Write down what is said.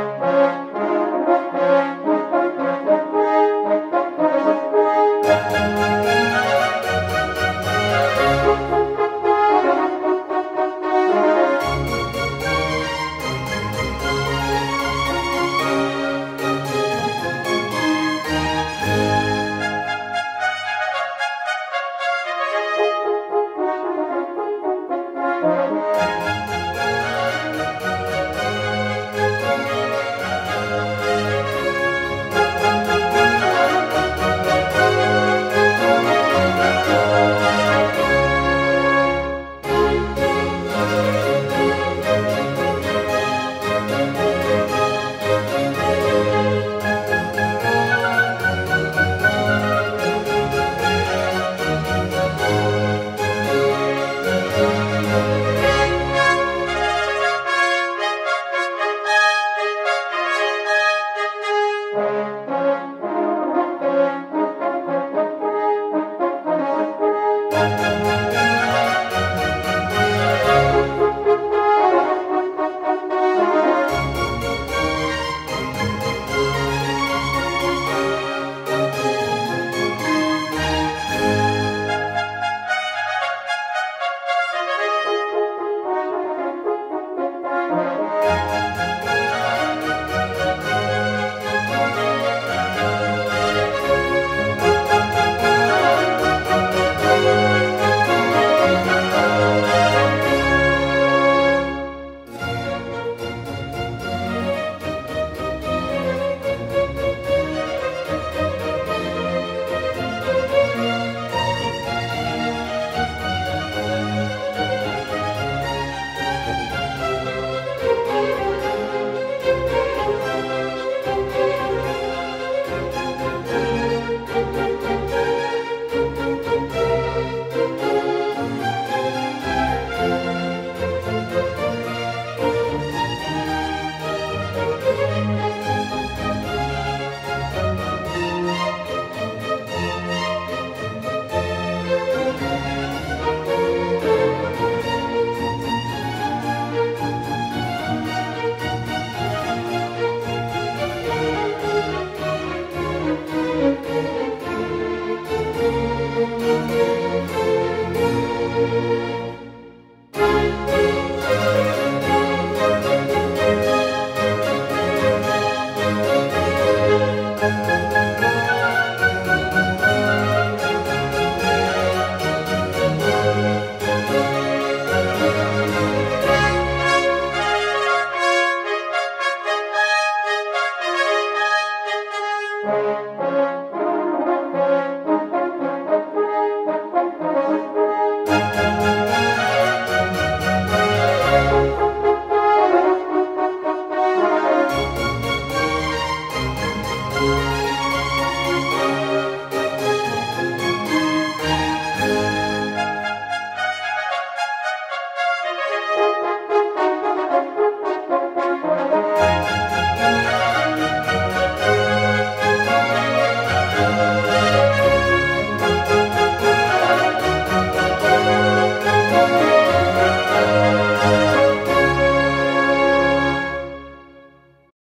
Música